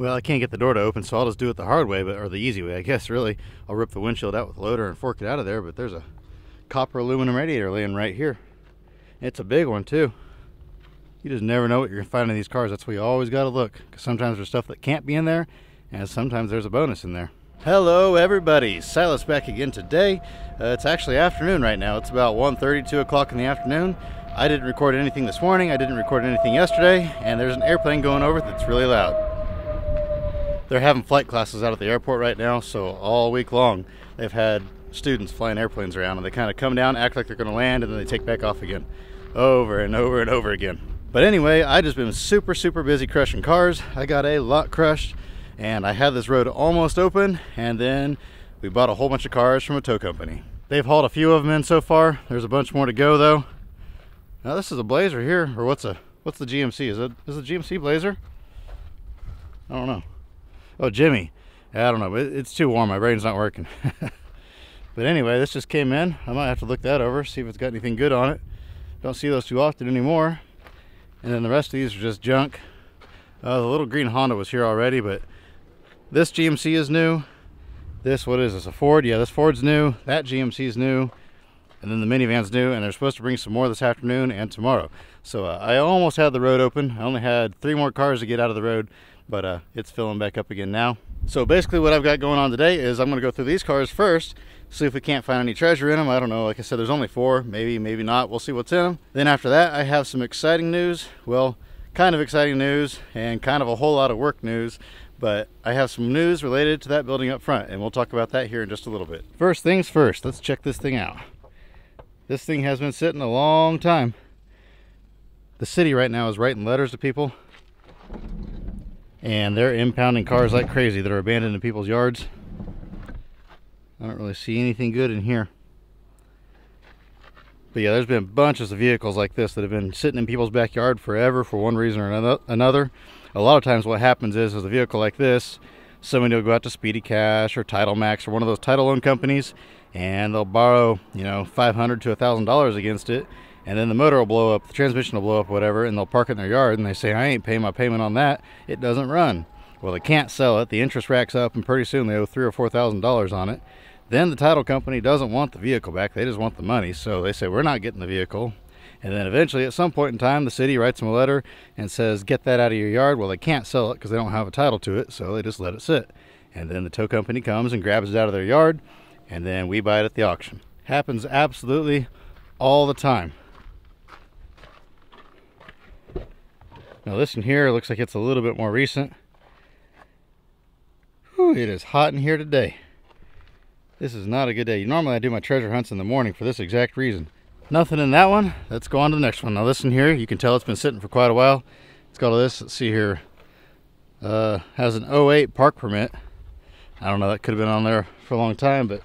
Well, I can't get the door to open, so I'll just do it the hard way, but or the easy way, I guess. Really, I'll rip the windshield out with the loader and fork it out of there. But there's a copper aluminum radiator laying right here. It's a big one too. You just never know what you're gonna find in these cars. That's why you always got to look, because sometimes there's stuff that can't be in there, and sometimes there's a bonus in there. Hello, everybody. Silas back again today. Uh, it's actually afternoon right now. It's about 1:30, 2 o'clock in the afternoon. I didn't record anything this morning. I didn't record anything yesterday, and there's an airplane going over that's really loud they're having flight classes out at the airport right now, so all week long they've had students flying airplanes around and they kind of come down, act like they're going to land, and then they take back off again over and over and over again. But anyway, I just been super, super busy crushing cars. I got a lot crushed and I had this road almost open and then we bought a whole bunch of cars from a tow company. They've hauled a few of them in so far. There's a bunch more to go though. Now this is a Blazer here, or what's a what's the GMC? Is it is it GMC Blazer? I don't know. Oh, Jimmy. I don't know. It's too warm. My brain's not working. but anyway, this just came in. I might have to look that over, see if it's got anything good on it. Don't see those too often anymore. And then the rest of these are just junk. Uh, the little green Honda was here already, but this GMC is new. This, what is this, a Ford? Yeah, this Ford's new. That GMC is new. And then the minivan's new, and they're supposed to bring some more this afternoon and tomorrow. So uh, I almost had the road open. I only had three more cars to get out of the road but uh, it's filling back up again now. So basically what I've got going on today is I'm gonna go through these cars first, see if we can't find any treasure in them. I don't know, like I said, there's only four, maybe, maybe not. We'll see what's in them. Then after that, I have some exciting news. Well, kind of exciting news and kind of a whole lot of work news, but I have some news related to that building up front and we'll talk about that here in just a little bit. First things first, let's check this thing out. This thing has been sitting a long time. The city right now is writing letters to people and they're impounding cars like crazy that are abandoned in people's yards. I don't really see anything good in here. But yeah, there's been bunches of vehicles like this that have been sitting in people's backyard forever for one reason or another. Another a lot of times what happens is, is a vehicle like this, somebody will go out to Speedy Cash or Title Max or one of those title loan companies and they'll borrow, you know, 500 to a $1,000 against it and then the motor will blow up, the transmission will blow up, whatever, and they'll park it in their yard and they say, I ain't paying my payment on that. It doesn't run. Well, they can't sell it. The interest racks up, and pretty soon they owe three or four thousand dollars on it. Then the title company doesn't want the vehicle back. They just want the money. So they say, We're not getting the vehicle. And then eventually, at some point in time, the city writes them a letter and says, Get that out of your yard. Well, they can't sell it because they don't have a title to it. So they just let it sit. And then the tow company comes and grabs it out of their yard. And then we buy it at the auction. Happens absolutely all the time. Now this one here looks like it's a little bit more recent. Whew, it is hot in here today. This is not a good day. Normally I do my treasure hunts in the morning for this exact reason. Nothing in that one. Let's go on to the next one. Now this one here, you can tell it's been sitting for quite a while. It's got all this, let's see here. Uh, has an 08 park permit. I don't know, that could have been on there for a long time, but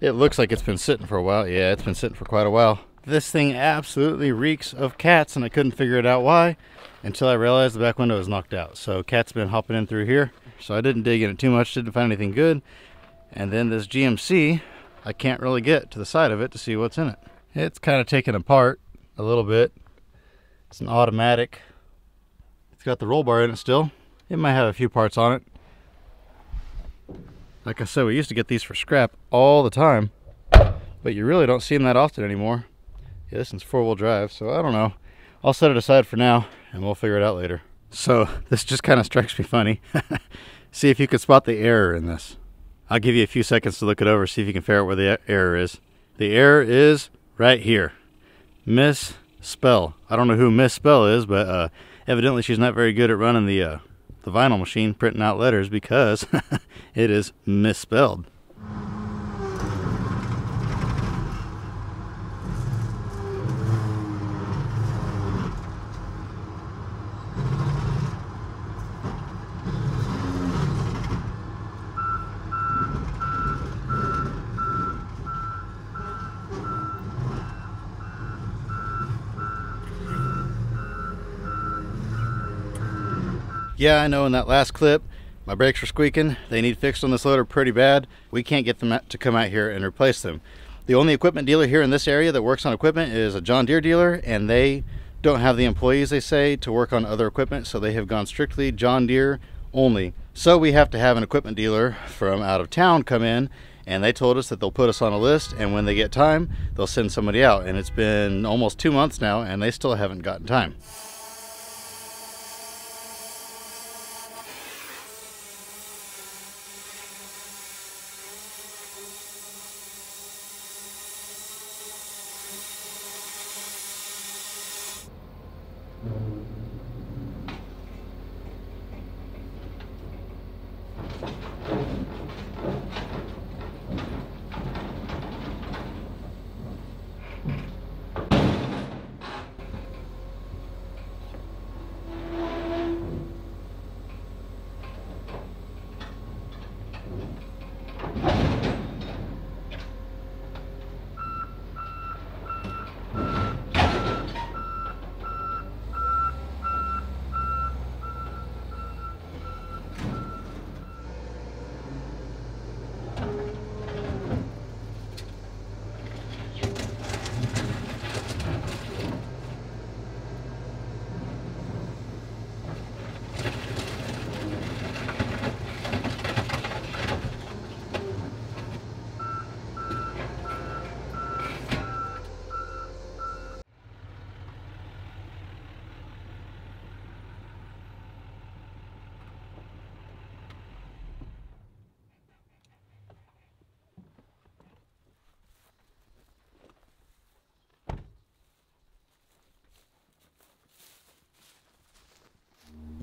it looks like it's been sitting for a while. Yeah, it's been sitting for quite a while. This thing absolutely reeks of cats and I couldn't figure it out why until I realized the back window was knocked out. So cat's been hopping in through here. So I didn't dig in it too much, didn't find anything good. And then this GMC, I can't really get to the side of it to see what's in it. It's kind of taken apart a little bit. It's an automatic. It's got the roll bar in it still. It might have a few parts on it. Like I said, we used to get these for scrap all the time, but you really don't see them that often anymore. Yeah, this one's four-wheel drive, so I don't know. I'll set it aside for now and we'll figure it out later. So this just kind of strikes me funny. see if you can spot the error in this. I'll give you a few seconds to look it over, see if you can figure out where the error is. The error is right here. Misspell. I don't know who misspell is, but uh, evidently she's not very good at running the uh, the vinyl machine, printing out letters because it is misspelled. Yeah, I know in that last clip, my brakes were squeaking. They need fixed on this loader pretty bad. We can't get them to come out here and replace them. The only equipment dealer here in this area that works on equipment is a John Deere dealer, and they don't have the employees, they say, to work on other equipment, so they have gone strictly John Deere only So we have to have an equipment dealer from out of town come in and they told us that they'll put us on a list and when they get time they'll send somebody out and it's been almost two months now and they still haven't gotten time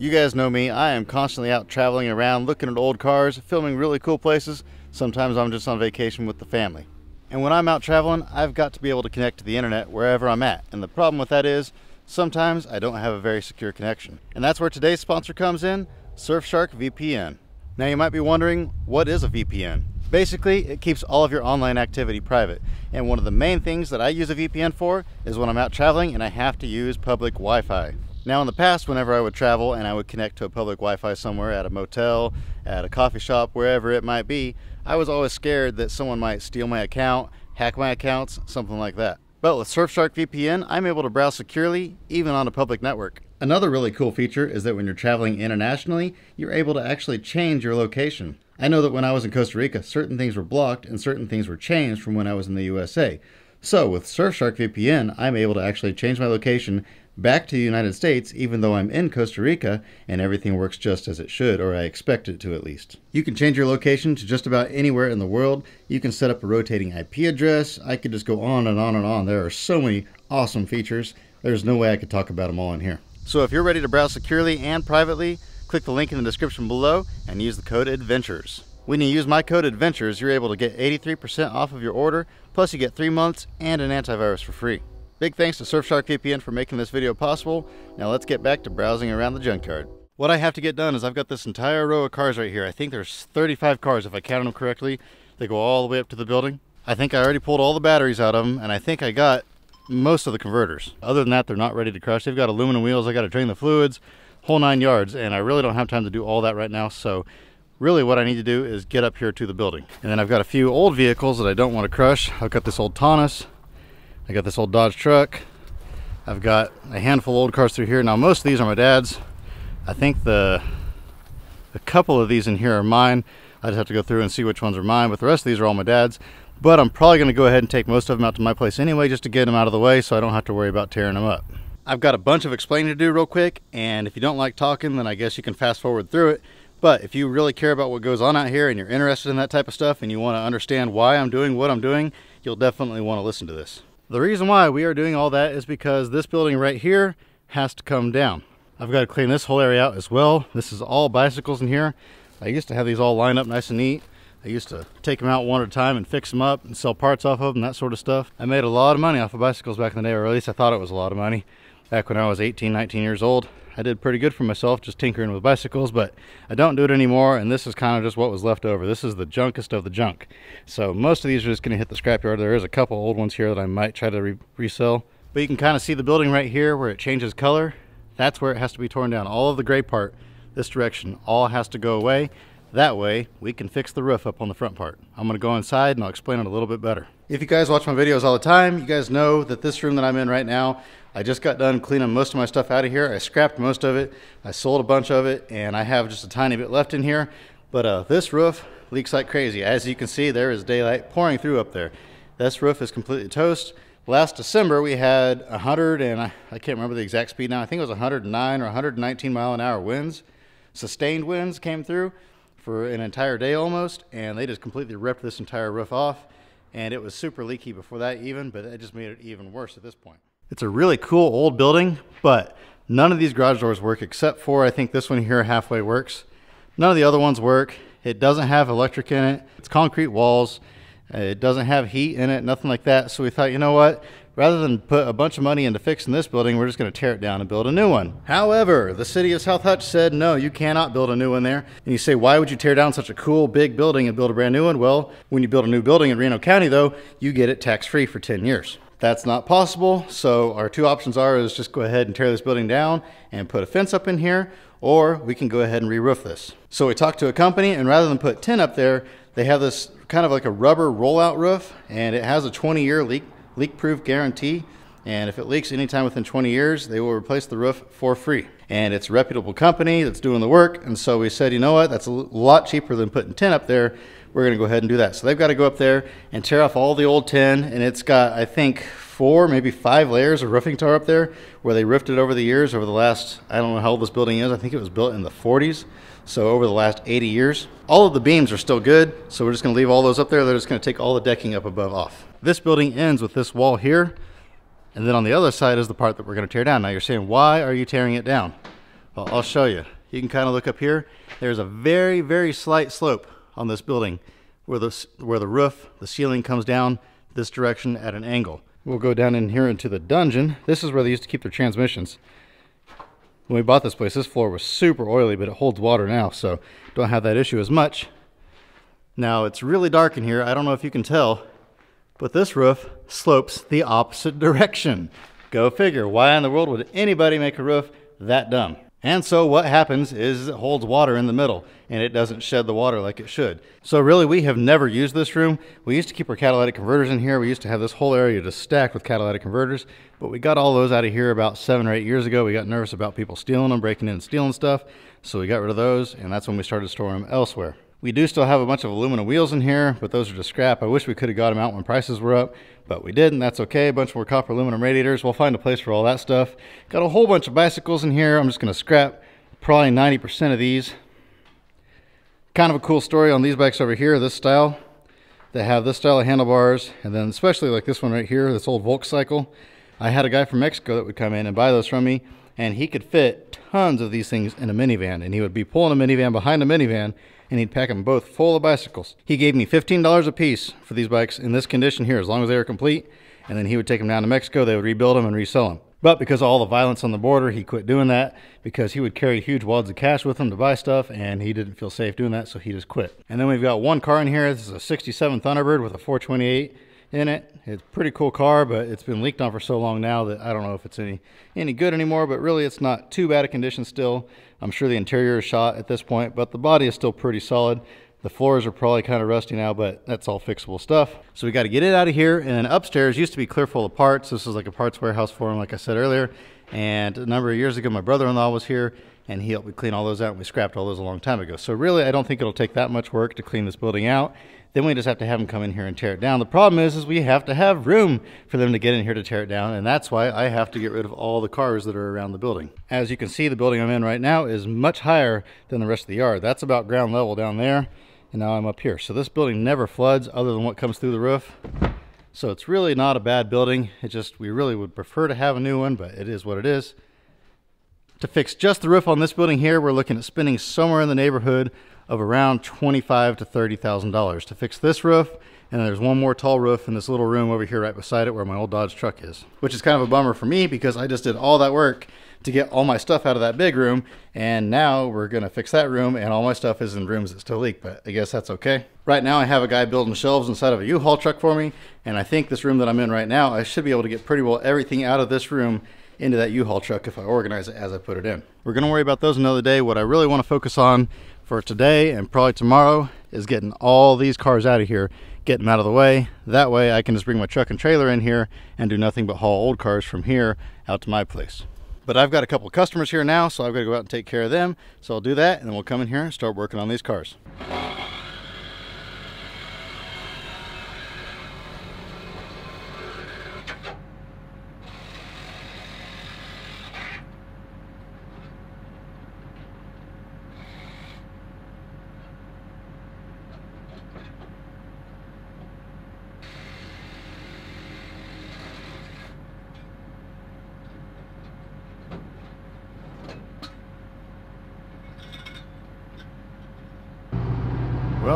You guys know me, I am constantly out traveling around looking at old cars, filming really cool places. Sometimes I'm just on vacation with the family. And when I'm out traveling, I've got to be able to connect to the internet wherever I'm at. And the problem with that is, sometimes I don't have a very secure connection. And that's where today's sponsor comes in, Surfshark VPN. Now you might be wondering, what is a VPN? Basically, it keeps all of your online activity private. And one of the main things that I use a VPN for is when I'm out traveling and I have to use public Wi-Fi. Now in the past, whenever I would travel and I would connect to a public Wi-Fi somewhere at a motel, at a coffee shop, wherever it might be, I was always scared that someone might steal my account, hack my accounts, something like that. But with Surfshark VPN, I'm able to browse securely, even on a public network. Another really cool feature is that when you're traveling internationally, you're able to actually change your location. I know that when I was in Costa Rica, certain things were blocked and certain things were changed from when I was in the USA. So with Surfshark VPN, I'm able to actually change my location back to the United States even though I'm in Costa Rica and everything works just as it should, or I expect it to at least. You can change your location to just about anywhere in the world. You can set up a rotating IP address. I could just go on and on and on. There are so many awesome features. There's no way I could talk about them all in here. So if you're ready to browse securely and privately, click the link in the description below and use the code ADVENTURES. When you use my code ADVENTURES, you're able to get 83% off of your order, plus you get 3 months and an antivirus for free. Big thanks to Surfshark VPN for making this video possible. Now let's get back to browsing around the junkyard. What I have to get done is I've got this entire row of cars right here. I think there's 35 cars if I counted them correctly. They go all the way up to the building. I think I already pulled all the batteries out of them and I think I got most of the converters. Other than that, they're not ready to crush. They've got aluminum wheels. I got to drain the fluids, whole nine yards, and I really don't have time to do all that right now. So really what I need to do is get up here to the building. And then I've got a few old vehicles that I don't want to crush. I've got this old Taunus. I got this old Dodge truck. I've got a handful of old cars through here. Now most of these are my dad's. I think the a couple of these in here are mine. I just have to go through and see which ones are mine, but the rest of these are all my dad's. But I'm probably going to go ahead and take most of them out to my place anyway, just to get them out of the way so I don't have to worry about tearing them up. I've got a bunch of explaining to do real quick, and if you don't like talking, then I guess you can fast forward through it. But if you really care about what goes on out here and you're interested in that type of stuff and you want to understand why I'm doing what I'm doing, you'll definitely want to listen to this. The reason why we are doing all that is because this building right here has to come down. I've got to clean this whole area out as well. This is all bicycles in here. I used to have these all lined up nice and neat. I used to take them out one at a time and fix them up and sell parts off of them, that sort of stuff. I made a lot of money off of bicycles back in the day, or at least I thought it was a lot of money back when I was 18, 19 years old. I did pretty good for myself just tinkering with bicycles, but I don't do it anymore, and this is kind of just what was left over. This is the junkest of the junk. So most of these are just going to hit the scrapyard. There is a couple old ones here that I might try to re resell. But you can kind of see the building right here where it changes color. That's where it has to be torn down. All of the gray part, this direction, all has to go away. That way, we can fix the roof up on the front part. I'm gonna go inside and I'll explain it a little bit better. If you guys watch my videos all the time, you guys know that this room that I'm in right now I just got done cleaning most of my stuff out of here. I scrapped most of it. I sold a bunch of it and I have just a tiny bit left in here. But uh, this roof leaks like crazy. As you can see, there is daylight pouring through up there. This roof is completely toast. Last December, we had 100 and I, I can't remember the exact speed now. I think it was 109 or 119 mile an hour winds. Sustained winds came through for an entire day almost, and they just completely ripped this entire roof off. And it was super leaky before that even, but it just made it even worse at this point. It's a really cool old building, but none of these garage doors work except for I think this one here halfway works. None of the other ones work. It doesn't have electric in it. It's concrete walls. It doesn't have heat in it, nothing like that. So we thought, you know what? Rather than put a bunch of money into fixing this building, we're just going to tear it down and build a new one. However, the city of South Hutch said, no, you cannot build a new one there. And you say, why would you tear down such a cool big building and build a brand new one? Well, when you build a new building in Reno County, though, you get it tax free for 10 years. That's not possible. So our two options are is just go ahead and tear this building down and put a fence up in here, or we can go ahead and re-roof this. So we talked to a company and rather than put tin up there, they have this kind of like a rubber rollout roof and it has a 20 year leak, leak proof guarantee. And if it leaks anytime within 20 years, they will replace the roof for free. And it's a reputable company that's doing the work. And so we said, you know what, that's a lot cheaper than putting tin up there we're to go ahead and do that. So they've got to go up there and tear off all the old tin, and it's got, I think, four, maybe five layers of roofing tar up there where they roofed it over the years, over the last, I don't know how old this building is. I think it was built in the 40s. So over the last 80 years, all of the beams are still good. So we're just going to leave all those up there. They're just to take all the decking up above off. This building ends with this wall here. And then on the other side is the part that we're going to tear down. Now you're saying, why are you tearing it down? Well, I'll show you. You can kind of look up here. There's a very, very slight slope on this building where the, where the roof, the ceiling comes down this direction at an angle. We'll go down in here into the dungeon. This is where they used to keep their transmissions. When we bought this place, this floor was super oily, but it holds water now, so don't have that issue as much. Now, it's really dark in here. I don't know if you can tell, but this roof slopes the opposite direction. Go figure. Why in the world would anybody make a roof that dumb? And so what happens is it holds water in the middle and it doesn't shed the water like it should. So really we have never used this room. We used to keep our catalytic converters in here. We used to have this whole area just stacked with catalytic converters, but we got all those out of here about seven or eight years ago. We got nervous about people stealing them, breaking in and stealing stuff. So we got rid of those and that's when we started storing them elsewhere. We do still have a bunch of aluminum wheels in here, but those are just scrap. I wish we could have got them out when prices were up, but we didn't. That's okay. A bunch more copper aluminum radiators. We'll find a place for all that stuff. Got a whole bunch of bicycles in here. I'm just going to scrap probably 90% of these. Kind of a cool story on these bikes over here, this style. They have this style of handlebars, and then especially like this one right here, this old Volkcycle. I had a guy from Mexico that would come in and buy those from me, and he could fit tons of these things in a minivan, and he would be pulling a minivan behind a minivan, and he'd pack them both full of bicycles. He gave me $15 a piece for these bikes in this condition here, as long as they were complete, and then he would take them down to Mexico, they would rebuild them and resell them. But because of all the violence on the border, he quit doing that because he would carry huge wads of cash with him to buy stuff, and he didn't feel safe doing that, so he just quit. And then we've got one car in here. This is a 67 Thunderbird with a 428 in it. It's a pretty cool car, but it's been leaked on for so long now that I don't know if it's any any good anymore, but really it's not too bad a condition still. I'm sure the interior is shot at this point, but the body is still pretty solid. The floors are probably kind of rusty now, but that's all fixable stuff. So we got to get it out of here. And then upstairs used to be clear full of parts. This is like a parts warehouse for him, like I said earlier. And a number of years ago, my brother-in-law was here and he helped me clean all those out. And we scrapped all those a long time ago. So really, I don't think it'll take that much work to clean this building out. Then we just have to have them come in here and tear it down. The problem is, is we have to have room for them to get in here to tear it down, and that's why I have to get rid of all the cars that are around the building. As you can see, the building I'm in right now is much higher than the rest of the yard. That's about ground level down there, and now I'm up here. So this building never floods other than what comes through the roof. So it's really not a bad building. It just, we really would prefer to have a new one, but it is what it is. To fix just the roof on this building here, we're looking at spending somewhere in the neighborhood of around twenty-five to thirty thousand dollars to fix this roof. And there's one more tall roof in this little room over here right beside it where my old Dodge truck is, which is kind of a bummer for me because I just did all that work to get all my stuff out of that big room. And now we're gonna fix that room and all my stuff is in rooms that still leak, but I guess that's okay. Right now I have a guy building shelves inside of a U-Haul truck for me. And I think this room that I'm in right now, I should be able to get pretty well everything out of this room into that U-Haul truck if I organize it as I put it in. We're gonna worry about those another day. What I really wanna focus on for today and probably tomorrow is getting all these cars out of here, getting them out of the way. That way I can just bring my truck and trailer in here and do nothing but haul old cars from here out to my place. But I've got a couple customers here now, so I've got to go out and take care of them. So I'll do that and then we'll come in here and start working on these cars.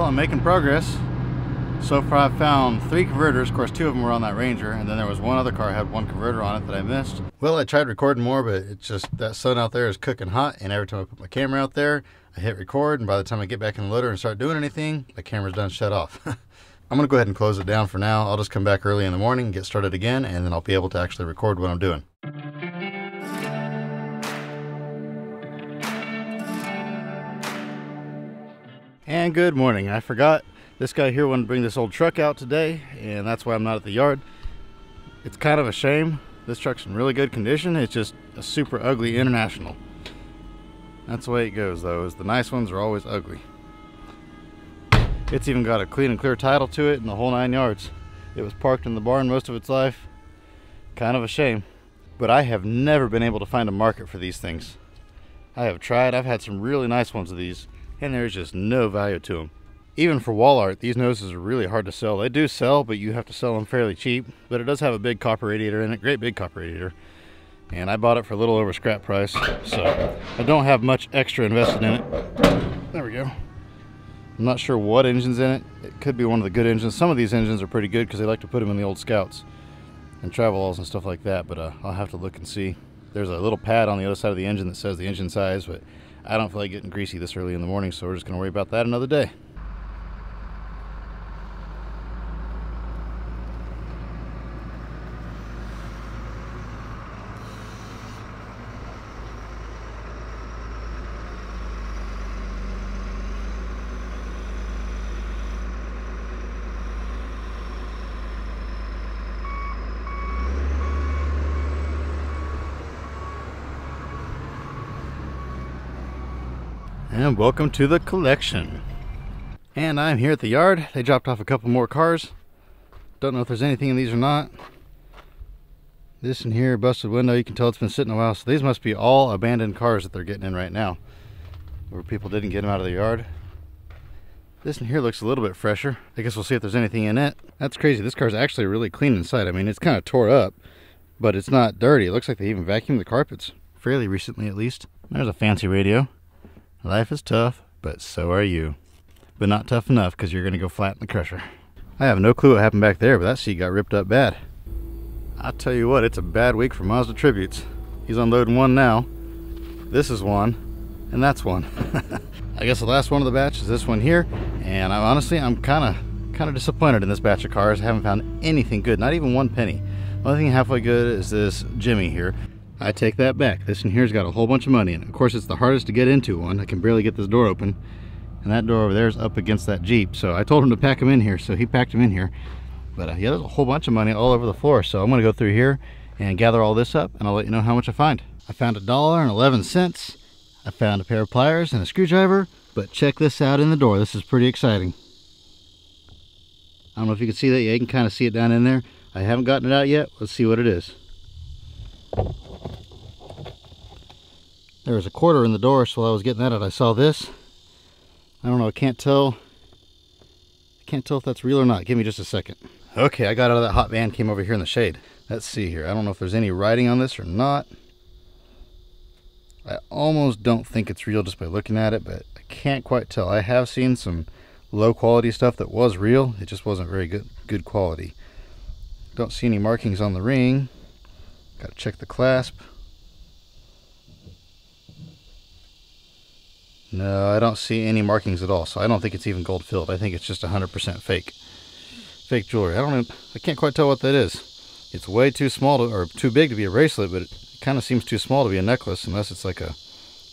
I'm making progress. So far I've found three converters. Of course, two of them were on that Ranger, and then there was one other car had one converter on it that I missed. Well, I tried recording more, but it's just that sun out there is cooking hot, and every time I put my camera out there, I hit record, and by the time I get back in the loader and start doing anything, my camera's done shut off. I'm gonna go ahead and close it down for now. I'll just come back early in the morning, get started again, and then I'll be able to actually record what I'm doing. And good morning. I forgot this guy here wanted to bring this old truck out today, and that's why I'm not at the yard. It's kind of a shame. This truck's in really good condition. It's just a super ugly International. That's the way it goes, though, is the nice ones are always ugly. It's even got a clean and clear title to it and the whole nine yards. It was parked in the barn most of its life. Kind of a shame. But I have never been able to find a market for these things. I have tried. I've had some really nice ones of these and there's just no value to them. Even for wall art, these noses are really hard to sell. They do sell, but you have to sell them fairly cheap. But it does have a big copper radiator in it, great big copper radiator. And I bought it for a little over scrap price, so I don't have much extra invested in it. There we go. I'm not sure what engine's in it. It could be one of the good engines. Some of these engines are pretty good because they like to put them in the old Scouts and Travelalls and stuff like that, but uh, I'll have to look and see. There's a little pad on the other side of the engine that says the engine size, but I don't feel like getting greasy this early in the morning, so we're just going to worry about that another day. Welcome to the collection. And I'm here at the yard. They dropped off a couple more cars. Don't know if there's anything in these or not. This in here, busted window, you can tell it's been sitting a while. So these must be all abandoned cars that they're getting in right now. Where people didn't get them out of the yard. This in here looks a little bit fresher. I guess we'll see if there's anything in it. That's crazy. This car's actually really clean inside. I mean, it's kind of tore up, but it's not dirty. It looks like they even vacuumed the carpets fairly recently at least. There's a fancy radio. Life is tough, but so are you. But not tough enough because you're going to go flat in the crusher. I have no clue what happened back there, but that seat got ripped up bad. I'll tell you what, it's a bad week for Mazda Tributes. He's unloading one now. This is one, and that's one. I guess the last one of the batch is this one here, and I honestly, I'm kind of kind of disappointed in this batch of cars. I haven't found anything good, not even one penny. The only thing halfway good is this Jimmy here. I take that back. This one here's got a whole bunch of money in it. Of course, it's the hardest to get into one. I can barely get this door open. And that door over there is up against that Jeep. So I told him to pack them in here, so he packed them in here. But uh, yeah, there's a whole bunch of money all over the floor. So I'm going to go through here and gather all this up, and I'll let you know how much I find. I found a dollar and 11 cents. I found a pair of pliers and a screwdriver. But check this out in the door. This is pretty exciting. I don't know if you can see that. Yeah, you can kind of see it down in there. I haven't gotten it out yet. Let's see what it is. There was a quarter in the door, so while I was getting that out, I saw this. I don't know, I can't tell. I can't tell if that's real or not. Give me just a second. Okay, I got out of that hot van, came over here in the shade. Let's see here. I don't know if there's any writing on this or not. I almost don't think it's real just by looking at it, but I can't quite tell. I have seen some low quality stuff that was real. It just wasn't very good good quality. Don't see any markings on the ring. Got to check the clasp. No, I don't see any markings at all, so I don't think it's even gold filled. I think it's just 100% fake. Fake jewelry. I don't know, I can't quite tell what that is. It's way too small to, or too big to be a bracelet, but it kind of seems too small to be a necklace unless it's like a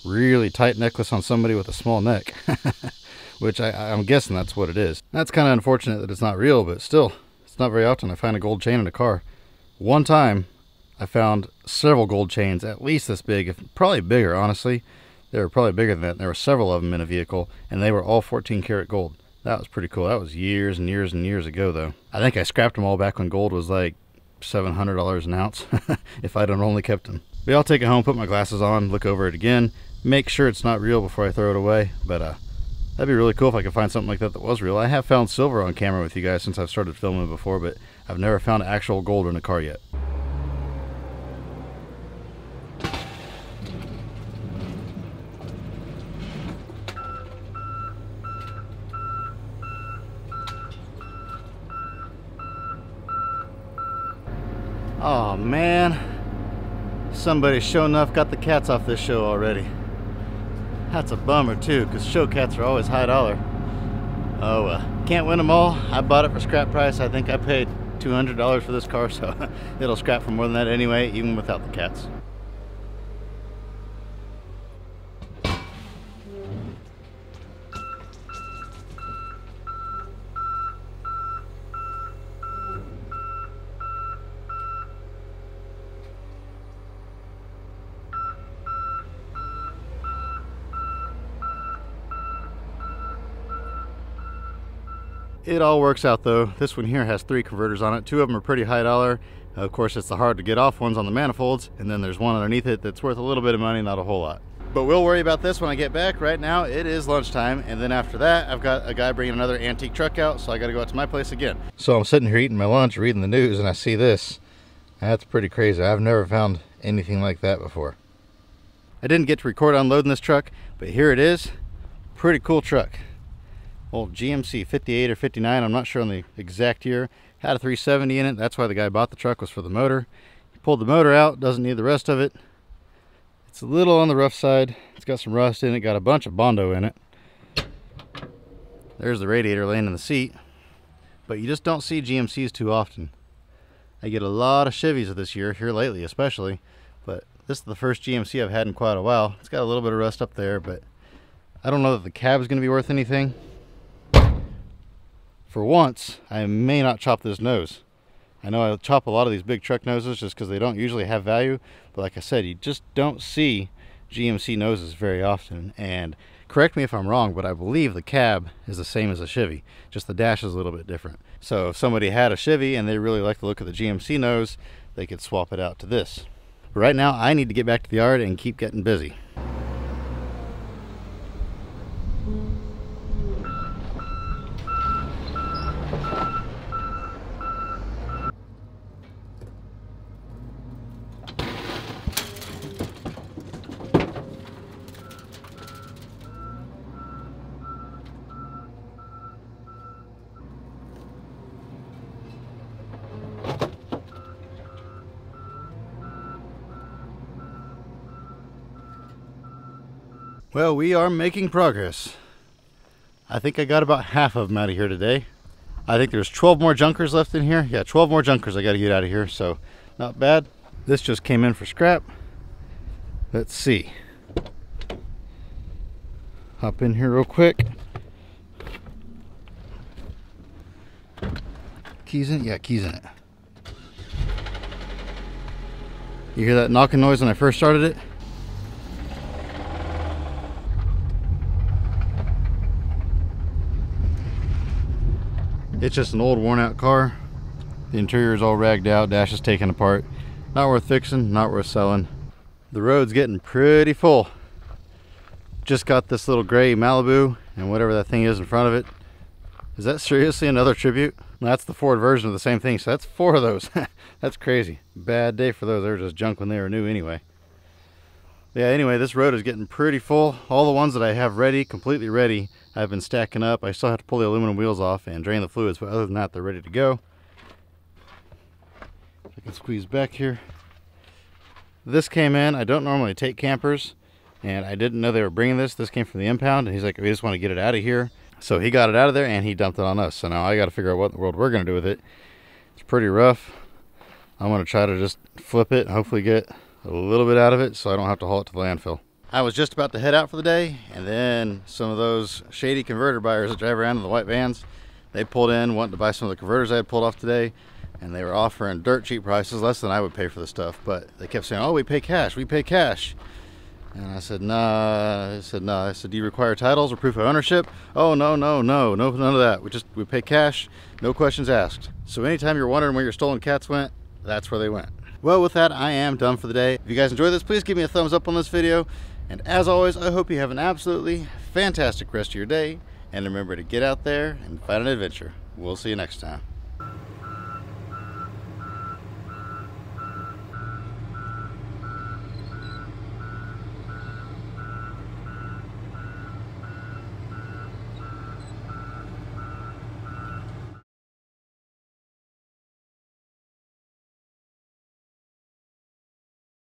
really tight necklace on somebody with a small neck. Which I, I'm guessing that's what it is. That's kind of unfortunate that it's not real, but still, it's not very often I find a gold chain in a car. One time, I found several gold chains, at least this big, if probably bigger, honestly. They were probably bigger than that. There were several of them in a vehicle, and they were all 14 karat gold. That was pretty cool. That was years and years and years ago, though. I think I scrapped them all back when gold was like $700 an ounce, if I'd only kept them. But I'll take it home, put my glasses on, look over it again, make sure it's not real before I throw it away. But uh, that'd be really cool if I could find something like that that was real. I have found silver on camera with you guys since I've started filming before, but I've never found actual gold in a car yet. Oh man, somebody sure enough got the cats off this show already. That's a bummer too, because show cats are always high dollar. Oh, uh, can't win them all. I bought it for scrap price. I think I paid $200 for this car, so it'll scrap for more than that anyway, even without the cats. It all works out though. This one here has three converters on it. Two of them are pretty high dollar. Of course, it's the hard to get off ones on the manifolds. And then there's one underneath it that's worth a little bit of money, not a whole lot. But we'll worry about this when I get back. Right now, it is lunchtime. And then after that, I've got a guy bringing another antique truck out. So I got to go out to my place again. So I'm sitting here eating my lunch, reading the news, and I see this. That's pretty crazy. I've never found anything like that before. I didn't get to record unloading this truck, but here it is. Pretty cool truck old GMC 58 or 59 I'm not sure on the exact year. Had a 370 in it. That's why the guy bought the truck was for the motor. He pulled the motor out doesn't need the rest of it. It's a little on the rough side. It's got some rust in it got a bunch of Bondo in it. There's the radiator laying in the seat. But you just don't see GMCs too often. I get a lot of Chevys of this year here lately especially. But this is the first GMC I've had in quite a while. It's got a little bit of rust up there but I don't know that the cab is going to be worth anything for once, I may not chop this nose. I know I chop a lot of these big truck noses just because they don't usually have value, but like I said, you just don't see GMC noses very often. And correct me if I'm wrong, but I believe the cab is the same as a Chevy, just the dash is a little bit different. So if somebody had a Chevy and they really like the look of the GMC nose, they could swap it out to this. But right now, I need to get back to the yard and keep getting busy. We are making progress. I think I got about half of them out of here today. I think there's 12 more junkers left in here. Yeah, 12 more junkers I got to get out of here, so not bad. This just came in for scrap. Let's see. Hop in here real quick. Keys in it? Yeah, keys in it. You hear that knocking noise when I first started it? It's just an old worn out car. The interior is all ragged out, dash is taken apart. Not worth fixing, not worth selling. The road's getting pretty full. Just got this little gray Malibu and whatever that thing is in front of it. Is that seriously another tribute? That's the Ford version of the same thing, so that's four of those. that's crazy. Bad day for those. They were just junk when they were new anyway. Yeah, anyway, this road is getting pretty full. All the ones that I have ready, completely ready, I've been stacking up. I still have to pull the aluminum wheels off and drain the fluids, but other than that, they're ready to go. I can squeeze back here. This came in. I don't normally take campers, and I didn't know they were bringing this. This came from the impound, and he's like, we just want to get it out of here. So he got it out of there, and he dumped it on us. So now I got to figure out what in the world we're going to do with it. It's pretty rough. I'm going to try to just flip it hopefully get a little bit out of it so I don't have to haul it to the landfill. I was just about to head out for the day, and then some of those shady converter buyers that drive around in the white vans, they pulled in wanting to buy some of the converters I had pulled off today, and they were offering dirt cheap prices, less than I would pay for the stuff. But they kept saying, "Oh, we pay cash, we pay cash." And I said, nah. I said. Nah. I said, do you require titles or proof of ownership? Oh, no, no, no, no, none of that. We just we pay cash, no questions asked. So anytime you're wondering where your stolen cats went, that's where they went. Well, with that, I am done for the day. If you guys enjoyed this, please give me a thumbs up on this video. And as always, I hope you have an absolutely fantastic rest of your day. And remember to get out there and find an adventure. We'll see you next time.